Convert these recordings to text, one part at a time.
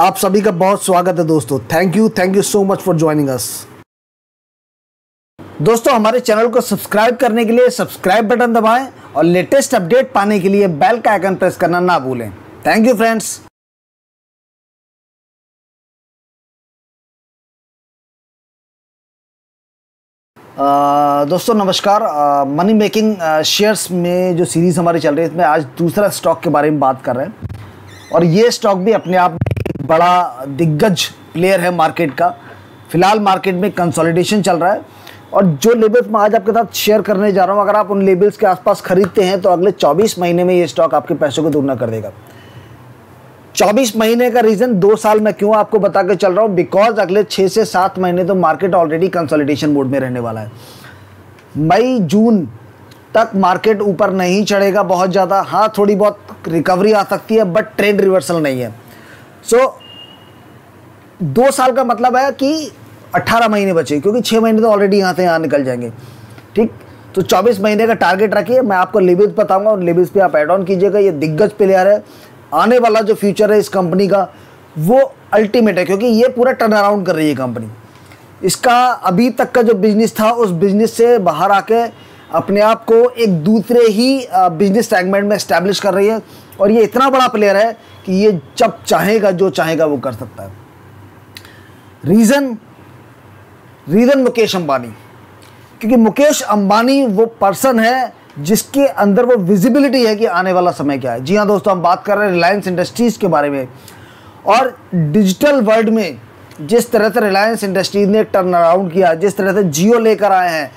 आप सभी का बहुत स्वागत है दोस्तों। Thank you thank you so much for joining us दोस्तों, हमारे चैनल को सब्सक्राइब करने के लिए सब्सक्राइब बटन दबाएँ और लेटेस्ट अपडेट पाने के लिए बेल का आइकन प्रेस करना ना भूलें। थैंक यू फ्रेंड्स दोस्तों, नमस्कार। मनी मेकिंग शेयर्स में जो सीरीज़ हमारी चल रही है, इसमें आज दूसरा स्टॉक के बारे में बात कर रहे हैं। और ये स्टॉक भी अपने आप में बड़ा दिग्गज प्लेयर है मार्केट का। फ़िलहाल मार्केट में कंसोलिडेशन चल रहा है। और जो लेबल्स मैं आज आपके साथ शेयर करने जा रहा हूँ अगर आप उन लेबल्स के आसपास खरीदते हैं तो अगले 24 महीने में ये स्टॉक आपके पैसों को दोगुना कर देगा। 24 महीने का रीज़न दो साल में क्यों आपको बता के चल रहा हूँ? बिकॉज़ अगले छः से सात महीने तो मार्केट ऑलरेडी कंसोलिडेशन मोड में रहने वाला है। मई जून तक मार्केट ऊपर नहीं चढ़ेगा बहुत ज़्यादा। हाँ थोड़ी बहुत रिकवरी आ सकती है बट ट्रेंड रिवर्सल नहीं है। सो so, दो साल का मतलब है कि 18 महीने बचे, क्योंकि छः महीने तो ऑलरेडी यहाँ से यहाँ निकल जाएँगे। ठीक? तो 24 महीने का टारगेट रखिए, मैं आपको लेबिल्स बताऊँगा और लेबिल्स पे आप एड ऑन कीजिएगा, ये दिग्गज प्लेयर है। आने वाला जो फ्यूचर है इस कंपनी का, वो अल्टीमेट है, क्योंकि ये पूरा टर्न अराउंड कर रही है कंपनी इसका अभी तक का जो बिज़नेस था, उस बिज़नेस से बाहर आके अपने आप को एक दूसरे ही बिज़नेस सेगमेंट में इस्टेब्लिश कर रही है। और ये इतना बड़ा प्लेयर है कि ये जब चाहेगा, जो चाहेगा वो कर सकता है। Reason reason Mukesh Ambani. क्योंकि मुकेश अंबानी वो पर्सन है जिसके अंदर वो विजिबिलिटी है कि आने वाला समय क्या है। जी हाँ दोस्तों, हम बात कर रहे हैं रिलायंस इंडस्ट्रीज़ के बारे में। और डिजिटल वर्ल्ड में जिस तरह से रिलायंस इंडस्ट्रीज़ ने टर्न अराउंड किया, जिस तरह से जियो लेकर आए हैं,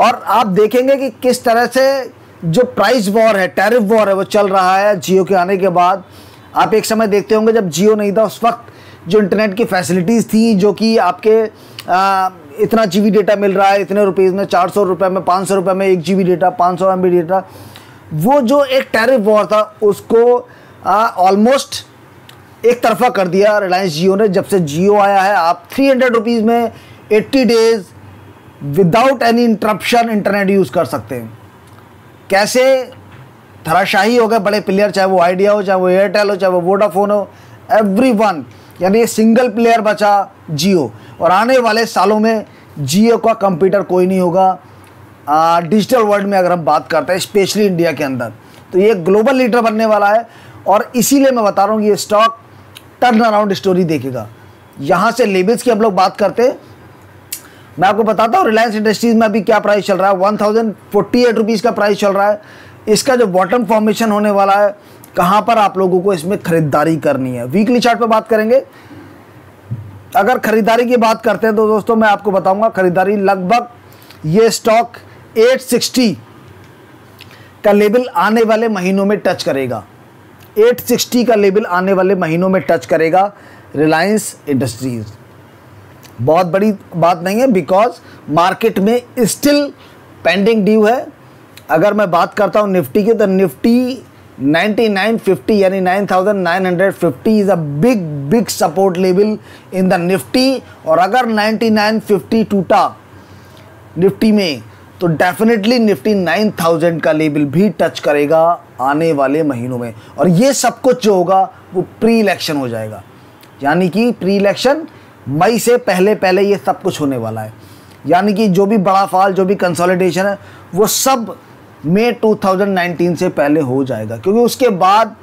और आप देखेंगे कि किस तरह से जो प्राइस वॉर है टैरिफ वॉर है, वो चल रहा है जियो के आने के बाद। आप एक समय देखते होंगे जब जियो नहीं था, उस वक्त जो इंटरनेट की फैसिलिटीज़ थी जो कि आपके आ, इतना जी डेटा मिल रहा है इतने रुपीज़ में चार सौ रुपये में पाँच सौ रुपये में एक जी डेटा पाँच सौ एम डेटा वो जो एक टैरिफ वॉर था उसको ऑलमोस्ट एक तरफा कर दिया रिलायंस जियो ने जब से जियो आया है आप थ्री हंड्रेड रुपीज़ में eighty days without any interruption internet use कर सकते हैं। कैसे? धराशाही हो गए बड़े प्लेयर चाहे वो आइडिया हो चाहे वो एयरटेल हो चाहे वो वोडाफोन हो एवरी वन यानी ये सिंगल प्लेयर बचा जियो। और आने वाले सालों में जियो का कंप्यूटर कोई नहीं होगा। डिजिटल वर्ल्ड में अगर हम बात करते हैं स्पेशली इंडिया के अंदर तो ये ग्लोबल लीडर बनने वाला है। और इसीलिए मैं बता रहा हूँ कि ये स्टॉक टर्न अराउंड स्टोरी देखेगा। यहाँ से लेबल्स की हम लोग बात करते हैं। मैं आपको बताता हूँ रिलायंस इंडस्ट्रीज़ में अभी क्या प्राइस चल रहा है? One thousand forty eight rupees का प्राइस चल रहा है। इसका जो बॉटम फॉर्मेशन होने वाला है कहाँ पर आप लोगों को इसमें ख़रीदारी करनी है? वीकली चार्ट पे बात करेंगे। अगर ख़रीदारी की बात करते हैं तो दोस्तों मैं आपको बताऊँगा, ख़रीदारी लगभग ये स्टॉक 860 का लेवल आने वाले महीनों में टच करेगा। 860 का लेवल आने वाले महीनों में टच करेगा रिलायंस इंडस्ट्रीज़ बहुत बड़ी बात नहीं है बिकॉज़ मार्केट में स्टिल पेंडिंग ड्यू है। अगर मैं बात करता हूँ निफ्टी की तो निफ्टी 9950 यानी 9950 is a big big support level in the Nifty और अगर 9950 टूटा निफ्टी में तो डेफिनेटली निफ्टी 9000 का लेवल भी टच करेगा आने वाले महीनों में। और ये सब कुछ जो होगा, वो प्री इलेक्शन हो जाएगा। यानी कि प्री इलेक्शन मई से पहले पहले ये सब कुछ होने वाला है। यानी कि जो भी बड़ा फाल, जो भी कंसोलिडेशन है, वो सब मई 2019 से पहले हो जाएगा, क्योंकि उसके बाद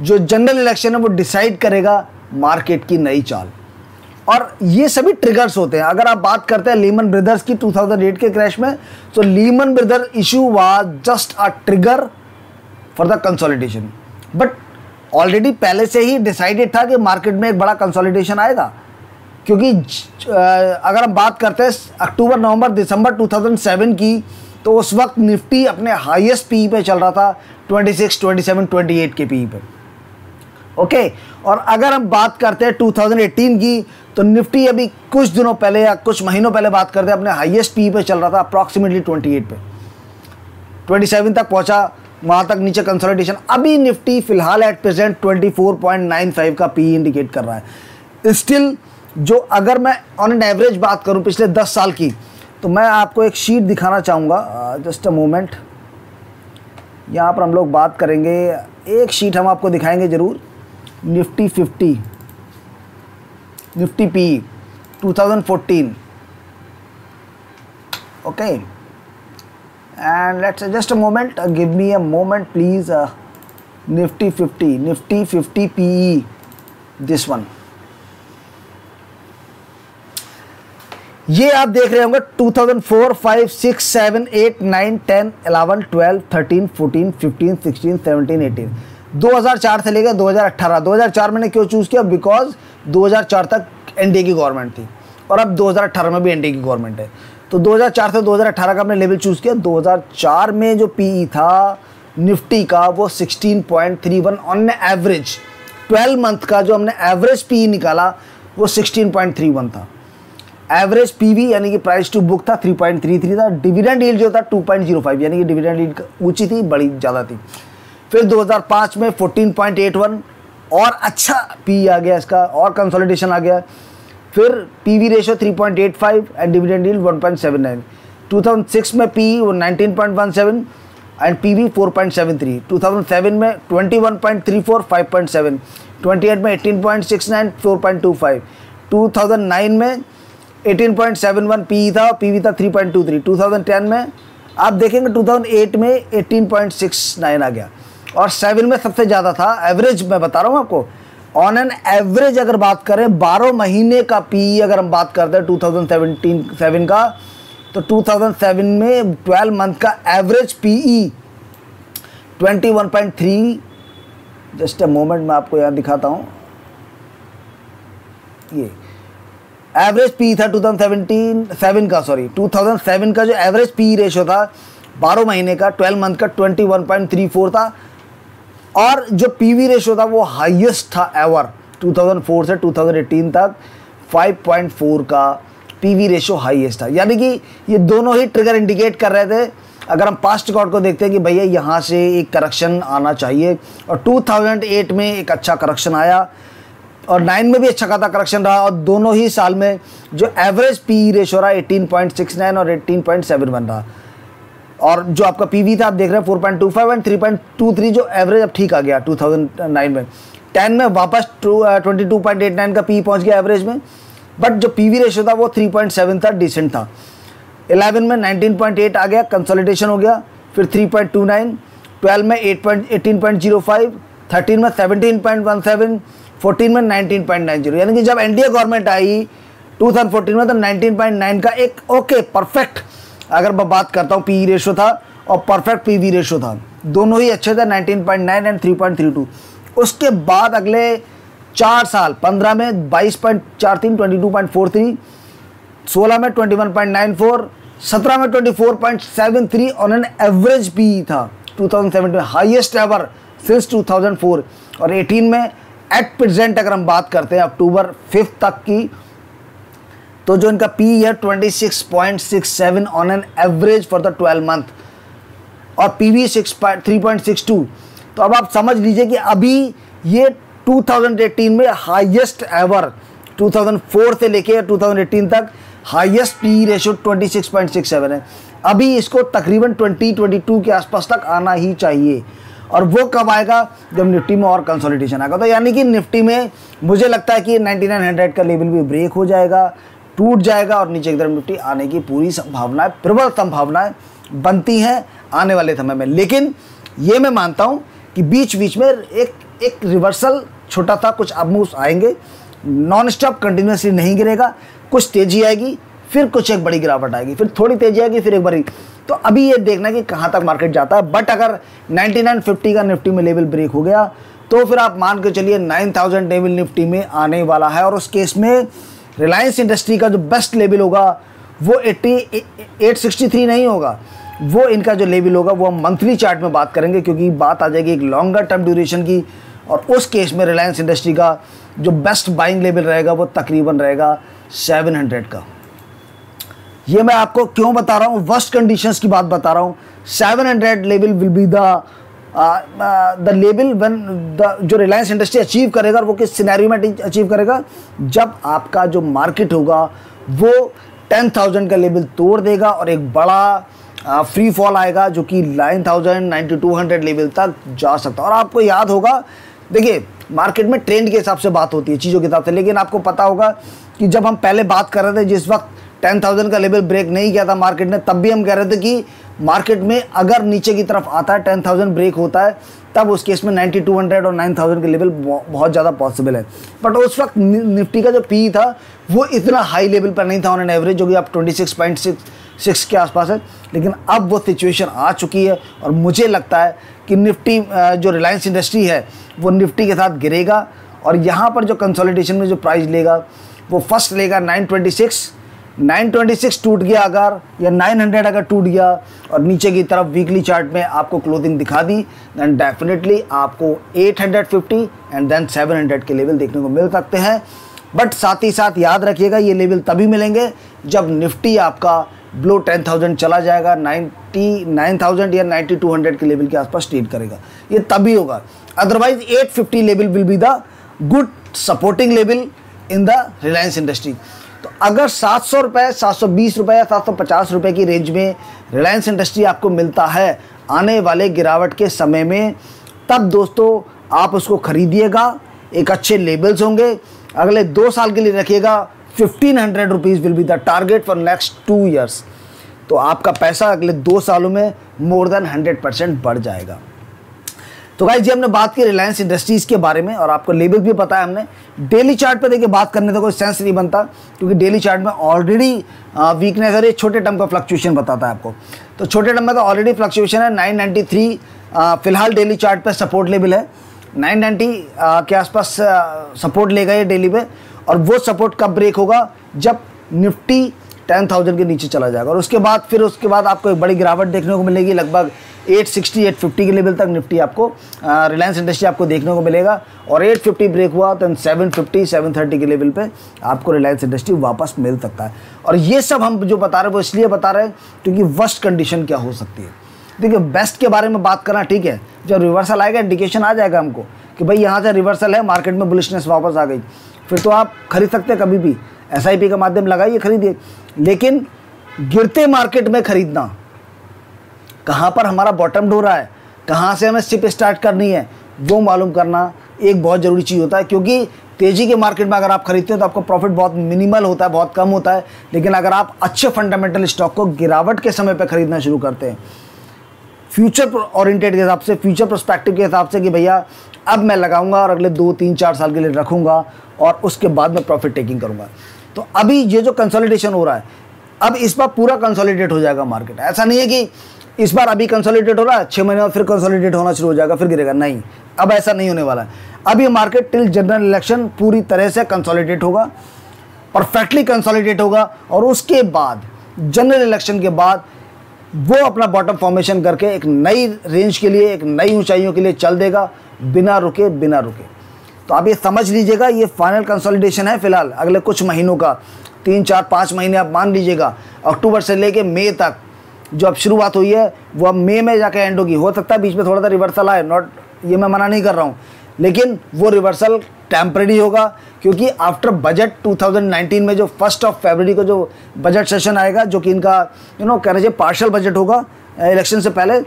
जो जनरल इलेक्शन है, वो डिसाइड करेगा मार्केट की नई चाल। और ये सभी ट्रिगर्स होते हैं। अगर आप बात करते हैं लीमन ब्रदर्स की 2008 के क्रैश में तो Lehman brother issue was just a trigger for the consolidation but already पहले से ही डिसाइडेड था कि मार्केट में एक बड़ा कंसोलिडेशन आएगा। क्योंकि अगर हम बात करते हैं अक्टूबर, नवंबर, दिसंबर 2007 की तो उस वक्त निफ्टी अपने हाईएस्ट पी पे चल रहा था 26, 27, 28 के पी पे। ओके और अगर हम बात करते हैं 2018 की तो निफ्टी अभी कुछ दिनों पहले या कुछ महीनों पहले बात करते हैं अपने हाईएस्ट पी पे चल रहा था अप्रॉक्सीमेटली 28 पे। 27 तक पहुँचा वहाँ तक नीचे कंसोलिडेशन अभी निफ्टी फ़िलहाल एट प्रेजेंट 24.95 का पी इंडिकेट कर रहा है। स्टिल जो अगर मैं ऑन एन एवरेज बात करूँ पिछले 10 साल की तो मैं आपको एक शीट दिखाना चाहूँगा जस्ट अ मोमेंट यहाँ पर हम लोग बात करेंगे। एक शीट हम आपको दिखाएँगे ज़रूर। Nifty fifty. Nifty P 2014 okay and let's just a moment give me a moment please Nifty fifty. Nifty fifty P this one ये आप देख रहे होंगे 2004, 5, 6, 7, 8, 9, 10, 11, 12, 13, 14, 15, 16, 17, 18 2004 से लेकर 2018 2004 मैंने क्यों चूज़ किया? बिकॉज़ 2004 तक एनडीए की गवर्नमेंट थी। और अब 2018 में भी एनडीए की गवर्नमेंट है। तो 2004 से 2018 का हमने लेवल चूज़ किया। 2004 में जो पीई e था निफ्टी का वो 16.31 ऑन एवरेज 12 मंथ का जो हमने एवरेज पीई e निकाला वो 16.31 था। एवरेज पीवी यानी कि प्राइस टू बुक था 3.33 था। डिविडेंड यील्ड जो था 2.05 यानी कि डिविडेंड यील्ड ऊँची थी, बड़ी ज़्यादा थी। फिर 2005 में 14.81 और अच्छा पी आ गया इसका, और कंसोलिडेशन आ गया। फिर P V ratio three point eight five and dividend two thousand six में P and V four point seven three. Two thousand seven में twenty one point three four, five point seven. Twenty eight में eighteen point six nine, four point two five. Two thousand nine में eighteen point seven one P था, P V था three point two three. Two thousand ten में, आप देखेंगे to thousand eight में eighteen point six nine आ गया। और सेवन में सबसे ज़्यादा था, एवरेज मैं बता रहा हूँ आपको। ऑन एन एवरेज अगर बात करें 12 महीने का पीई अगर हम बात करते हैं 2017 सेवन का तो 2007 में 12 मंथ का average PE 21.3 just a moment मैं आपको यहाँ दिखाता हूँ। ये। एवरेज पी था 2017 सेवन का सॉरी 2007 का जो एवरेज पी रेशो था 12 महीने का 12 मंथ का 21.34 था। और जो पीवी रेशो था वो हाईएस्ट था एवर 2004 से 2018 तक 5.4 का पीवी रेशो हाईएस्ट था। यानी कि ये दोनों ही ट्रिगर इंडिकेट कर रहे थे। अगर हम पास्ट रिकॉर्ड को देखते हैं कि भैया यहाँ से एक करेक्शन आना चाहिए, और 2008 में एक अच्छा करेक्शन आया और नाइन में भी अच्छा खासा करेक्शन रहा और दोनों ही साल में जो एवरेज पी रेशो रहा 18.69 और 18.71 रहा। और जो आपका पीवी था, आप देख रहे हैं 4.25 एंड 3.23 जो एवरेज अब ठीक आ गया 2009 में। टेन में वापस twenty two point eight nine का पी पहुँच गया एवरेज में बट जो पी वी रेशो था वो 3.7 था डिसेंट था। 11 में 19.8 आ गया कंसोलिडेशन हो गया, फिर 3.29 12 में 8.18.05 13 में 17.17 14 में 19.90 यानी कि जब एनडीए गवर्नमेंट आई 2014 में तो 19.9 का एक ओके, परफेक्ट अगर मैं बात करता हूँ, पी रेशो था और परफेक्ट पी वी रेशो था। दोनों ही अच्छे थे 19.9 एंड 3.32 उसके बाद अगले चार साल, पंद्रह में बाईस पॉइंट चार तीन twenty two point four three सोलह में twenty one point nine four, सत्रह में twenty four point seven three on an average P था। टू थाउज़ेंड सेवेंटीन में highest ever since two thousand four और एटीन में एट प्रेजेंट अगर हम बात करते हैं अक्टूबर फिफ्थ तक की तो जो इनका पी है 26.67 on an average for the 12 month और P V six three point six two तो अब आप समझ लीजिए कि अभी ये 2018 में हाईएस्ट एवर 2004 से लेके 2018 तक हाईएस्ट पी रेशो 26.67 है। अभी इसको तकरीबन 2022 के आसपास तक आना ही चाहिए। और वो कब आएगा? जब निफ्टी में और कंसोलिडेशन आएगा। तो यानी कि निफ्टी में मुझे लगता है कि 9900 का लेवल भी ब्रेक हो जाएगा, टूट जाएगा और नीचे की तरफ़ निफ्टी आने की पूरी संभावनाएँ, प्रबल संभावनाएँ बनती हैं आने वाले समय में। लेकिन ये मैं मानता हूँ कि बीच बीच में एक एक रिवर्सल छोटा था, कुछ अब मूव्स आएँगे। नॉन स्टॉप कंटिन्यूसली नहीं गिरेगा, कुछ तेज़ी आएगी फिर कुछ एक बड़ी गिरावट आएगी, फिर थोड़ी तेज़ी आएगी, फिर एक बड़ी। तो अभी ये देखना कि कहाँ तक मार्केट जाता है। बट अगर 9950 का निफ्टी में लेवल ब्रेक हो गया तो फिर आप मान के चलिए 9000 लेवल निफ्टी में आने वाला है। और उस केस में रिलायंस इंडस्ट्री का जो बेस्ट लेवल होगा, वो एट्टी एट सिक्सटी थ्री नहीं होगा। वो इनका जो लेवल होगा, वो हम मंथली चार्ट में बात करेंगे, क्योंकि बात आ जाएगी एक लॉन्गर टर्म ड्यूरेशन की। और उस केस में रिलायंस इंडस्ट्री का जो बेस्ट बाइंग लेवल रहेगा, वो तकरीबन रहेगा 700 का। ये मैं आपको क्यों बता रहा हूँ? वर्स्ट कंडीशंस की बात बता रहा हूँ। 700 level will be the the level one the जो रिलायंस इंडस्ट्री अचीव करेगा वो किस सिनेरियो में अचीव करेगा? जब आपका जो मार्केट होगा वो टेन थाउज़ेंड का लेवल तोड़ देगा और एक बड़ा फ्री uh, फॉल आएगा जो कि nine thousand ninety two hundred level तक जा सकता है। और आपको याद होगा देखिए मार्केट में ट्रेंड के हिसाब से बात होती है चीज़ों के हिसाब से। लेकिन आपको पता होगा कि जब हम पहले बात कर रहे थे जिस वक्त टेन थाउज़ेंड का लेवल ब्रेक नहीं किया था मार्केट ने, तब भी हम कह रहे थे कि मार्केट में अगर नीचे की तरफ़ आता है, टेन थाउज़ेंड ब्रेक होता है, तब उस केस में नाइन्टी टू हंड्रेड और नाइन थाउज़ेंड के लेवल बहुत ज़्यादा पॉसिबल है। बट उस वक्त निफ्टी का जो पी था, वो इतना हाई लेवल पर नहीं था ऑन एन एवरेज, जो कि आप twenty six point six six के आसपास है। लेकिन अब वो सिचुएशन आ चुकी है और मुझे लगता है कि निफ्टी जो रिलायंस इंडस्ट्री है, वो निफ्टी के साथ गिरेगा और यहाँ पर जो कंसोलिडेशन में जो प्राइस लेगा, वो फ़र्स्ट लेगा 926 926 टूट गया अगर या 900 अगर टूट गया, और नीचे की तरफ़ वीकली चार्ट में आपको क्लोथिंग दिखा दी देन डेफिनेटली आपको 850 एंड देन 700 के लेवल देखने को मिल सकते हैं। बट साथ ही साथ याद रखिएगा, ये लेवल तभी मिलेंगे जब निफ्टी आपका ब्लो टेन थाउज़ेंड चला जाएगा नाइन्टी नाइन थाउज़ेंड या नाइन्टी टू हंड्रेड के लेवल के आसपास ट्रेड करेगा। ये तभी होगा। Otherwise eight fifty level will be the good supporting level in the Reliance industry तो अगर सात सौ रुपये सात सौ बीस रुपये या सात सौ पचास रुपये की रेंज में रिलायंस इंडस्ट्री आपको मिलता है आने वाले गिरावट के समय में, तब दोस्तों आप उसको खरीदिएगा। एक अच्छे लेबल्स होंगे। अगले दो साल के लिए रखिएगा। Fifteen hundred rupees will be the target for next two years तो आपका पैसा अगले दो सालों में मोर देन हंड्रेड परसेंट बढ़ जाएगा। तो भाई जी हमने बात की रिलायंस इंडस्ट्रीज़ के बारे में और आपको लेवल भी पता है हमने। डेली चार्ट पे देखिए बात करने का कोई सेंस नहीं बनता, क्योंकि डेली चार्ट में ऑलरेडी वीकनेस और ये छोटे टर्म का फ्लक्चुएशन बताता है आपको। तो छोटे टर्म में तो ऑलरेडी फ्लक्चुएशन है। 993 फ़िलहाल डेली चार्ट पे सपोर्ट लेवल है। 990 के आसपास सपोर्ट लेगा ये डेली पे। और वो सपोर्ट कब ब्रेक होगा? जब निफ्टी टेन थाउज़ेंड के नीचे चला जाएगा। और उसके बाद फिर उसके बाद आपको एक बड़ी गिरावट देखने को मिलेगी, लगभग 860 850 के लेवल तक निफ्टी आपको रिलायंस इंडस्ट्री आपको देखने को मिलेगा। और 850 ब्रेक हुआ तो 750 730 के लेवल पे आपको रिलायंस इंडस्ट्री वापस मिल सकता है। और ये सब हम जो बता रहे हैं, वो इसलिए बता रहे हैं क्योंकि वर्स्ट कंडीशन क्या हो सकती है। देखिए बेस्ट के बारे में बात करना ठीक है। जब रिवर्सल आएगा इंडिकेशन आ जाएगा हमको कि भाई यहाँ से रिवर्सल है मार्केट में बुलिशनेस वापस आ गई। फिर तो आप खरीद सकते हैं कभी भी। एस का माध्यम लगाइए, खरीदिए। लेकिन गिरते मार्केट में खरीदना। कहाँ पर हमारा बॉटम डो रहा है? कहाँ से हमें सिप स्टार्ट करनी है? वो मालूम करना एक बहुत ज़रूरी चीज़ होता है, क्योंकि तेज़ी के मार्केट में अगर आप खरीदते हैं तो आपका प्रॉफिट बहुत मिनिमल होता है, बहुत कम होता है। लेकिन अगर आप अच्छे फंडामेंटल स्टॉक को गिरावट के समय पर खरीदना शुरू करते हैं फ्यूचर ओरिएंटेड के हिसाब से फ्यूचर प्रोस्पेक्टिव के हिसाब से कि भैया, अब मैं लगाऊँगा और अगले दो, तीन, चार साल के लिए रखूँगा और उसके बाद मैं प्रॉफिट टेकिंग करूँगा। तो अभी ये जो कंसोलिडेशन हो रहा है, अब इस बार पूरा कंसोलिडेट हो जाएगा मार्केट ऐसा नहीं है कि इस बार अभी कंसोलिडेट हो रहा है छः महीने बाद फिर कंसोलिडेट होना शुरू हो जाएगा, फिर गिरेगा। नहीं, अब ऐसा नहीं होने वाला है। अब ये मार्केट टिल जनरल इलेक्शन पूरी तरह से कंसोलिडेट होगा परफेक्टली कंसोलिडेट होगा, और उसके बाद जनरल इलेक्शन के बाद, वो अपना बॉटम फॉर्मेशन करके एक नई रेंज के लिए, एक नई ऊंचाइयों के लिए चल देगा, बिना रुके बिना रुके। तो आप ये समझ लीजिएगा, ये फाइनल कंसोलिडेशन है फ़िलहाल, अगले कुछ महीनों का। तीन, चार, पाँच महीने आप मान लीजिएगा, अक्टूबर से लेके मई तक जो अब शुरुआत हुई है, वो अब मई में जाके एंड होगी। हो सकता है बीच में थोड़ा सा रिवर्सल आए नॉट ये मैं मना नहीं कर रहा हूँ। लेकिन वो रिवर्सल टेम्प्रेरी होगा, क्योंकि आफ्टर बजट 2019 में जो फ़र्स्ट ऑफ़ फरवरी को जो बजट सेशन आएगा, जो कि इनका यू नो कह रहे पार्शल बजट होगा इलेक्शन से पहले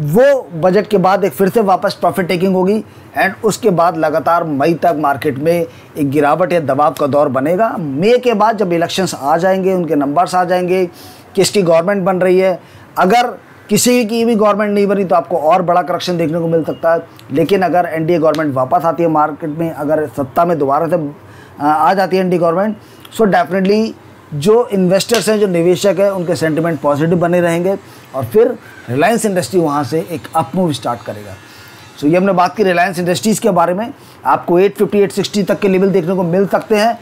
वो बजट के बाद एक फिर से वापस प्रॉफिट टेकिंग होगी एंड उसके बाद लगातार मई तक मार्केट में एक गिरावट या दबाव का दौर बनेगा। मई के बाद जब इलेक्शंस आ जाएँगे, उनके नंबर्स आ जाएँगे, किसकी गवर्नमेंट बन रही है। अगर किसी की भी गवर्नमेंट नहीं बनी तो आपको और बड़ा करप्शन देखने को मिल सकता है। लेकिन अगर एनडीए गवर्नमेंट वापस आती है मार्केट में, अगर सत्ता में दोबारा से, आ जाती है एनडीए गवर्नमेंट सो डेफिनेटली जो इन्वेस्टर्स हैं, जो निवेशक हैं, उनके सेंटिमेंट पॉजिटिव बने रहेंगे और फिर रिलायंस इंडस्ट्री वहाँ से एक अप मूव स्टार्ट करेगा। सो ये हमने बात की रिलायंस इंडस्ट्रीज़ के बारे में। आपको 850 860 तक के लेवल देखने को मिल सकते हैं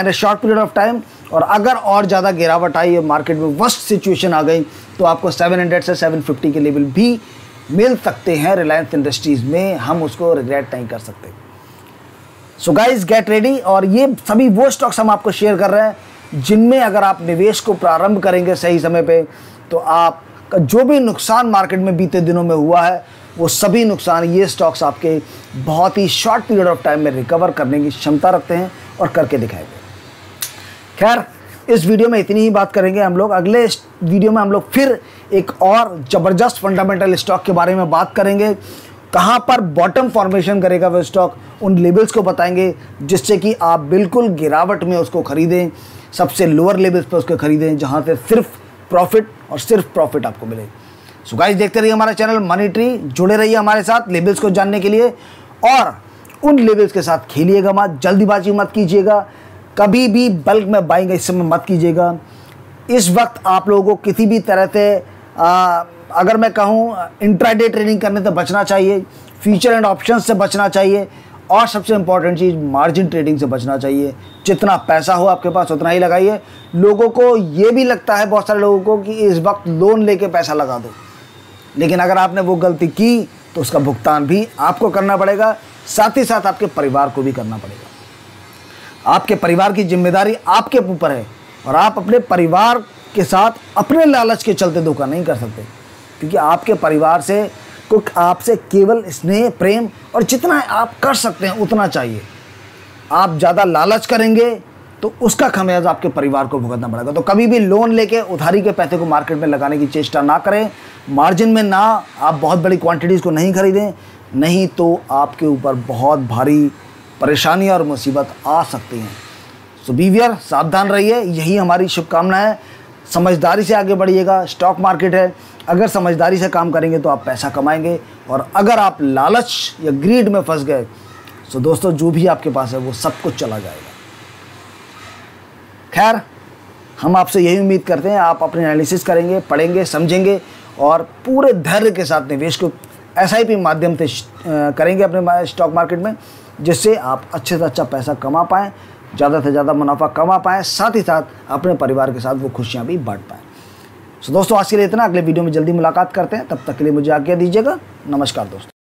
in a short period of time और अगर और ज़्यादा गिरावट आई है मार्केट में वर्स्ट सिचुएशन आ गई तो आपको 700 से 750 के लेवल भी मिल सकते हैं रिलायंस इंडस्ट्रीज़ में। हम उसको रिग्रेट नहीं कर सकते। सो गाइज़ गेट रेडी और ये सभी वो स्टॉक्स हम आपको शेयर कर रहे हैं जिनमें अगर आप निवेश को प्रारंभ करेंगे सही समय पे तो आप जो भी नुकसान मार्केट में बीते दिनों में हुआ है, वो सभी नुकसान ये स्टॉक्स आपके बहुत ही शॉर्ट पीरियड ऑफ़ टाइम में रिकवर करने की क्षमता रखते हैं और करके दिखाएँगे खैर, इस वीडियो में इतनी ही बात करेंगे हम लोग। अगले वीडियो में हम लोग फिर एक और ज़बरदस्त फंडामेंटल स्टॉक के बारे में बात करेंगे। कहाँ पर बॉटम फॉर्मेशन करेगा वो स्टॉक उन लेवल्स को बताएँगे, जिससे कि आप बिल्कुल गिरावट में उसको खरीदें। सबसे लोअर लेवल्स पर उसको खरीदें जहाँ से सिर्फ़ प्रॉफिट और सिर्फ़ प्रॉफिट आपको मिले। सो गाइस देखते रहिए हमारा चैनल मनी जुड़े रहिए हमारे साथ लेवल्स को जानने के लिए। और उन लेवल्स के साथ खेलिएगा मत, जल्दीबाजी मत कीजिएगा, कभी भी बल्क में बाइंग इस समय मत कीजिएगा। इस वक्त आप लोगों को किसी भी तरह से अगर मैं कहूँ इंट्राडे ट्रेडिंग करने से बचना चाहिए फ्यूचर एंड ऑप्शन से बचना चाहिए। और सबसे इंपॉर्टेंट चीज़ मार्जिन ट्रेडिंग से बचना चाहिए। जितना पैसा हो आपके पास, उतना ही लगाइए। लोगों को ये भी लगता है, बहुत सारे लोगों को कि इस वक्त लोन लेके पैसा लगा दो। लेकिन अगर आपने वो गलती की तो उसका भुगतान भी आपको करना पड़ेगा। साथ ही साथ आपके परिवार को भी करना पड़ेगा। आपके परिवार की ज़िम्मेदारी आपके ऊपर है और आप अपने परिवार के साथ अपने लालच के चलते धोखा नहीं कर सकते। क्योंकि आपके परिवार से को आपसे केवल स्नेह, प्रेम और जितना आप कर सकते हैं, उतना चाहिए। आप ज़्यादा लालच करेंगे तो उसका खमियाज आपके परिवार को भुगतना पड़ेगा। तो कभी भी लोन लेके उधारी के पैसे को मार्केट में लगाने की चेष्टा ना करें। मार्जिन में ना आप बहुत बड़ी क्वांटिटीज़ को नहीं खरीदें। नहीं तो आपके ऊपर बहुत भारी परेशानी और मुसीबत आ सकती हैं। सो बीवियर सावधान रहिए। यही हमारी शुभकामना है समझदारी से आगे बढ़िएगा स्टॉक मार्केट है। अगर समझदारी से काम करेंगे तो आप पैसा कमाएँगे और अगर आप लालच या ग्रीड में फंस गए तो दोस्तों जो भी आपके पास है वो सब कुछ चला जाएगा। खैर, हम आपसे यही उम्मीद करते हैं, आप अपने एनालिसिस करेंगे, पढ़ेंगे, समझेंगे और पूरे धैर्य के साथ निवेश को एस माध्यम से करेंगे अपने स्टॉक मार्केट में, जिससे आप अच्छे से अच्छा पैसा कमा पाएँ। ज़्यादा से ज़्यादा मुनाफा कमा पाएँ, साथ ही साथ अपने परिवार के साथ वो खुशियाँ भी बांट पाएँ। सो दोस्तों, आज के लिए इतना। अगले वीडियो में जल्दी मुलाकात करते हैं। तब तक के लिए मुझे आज्ञा दीजिएगा। नमस्कार, दोस्तों।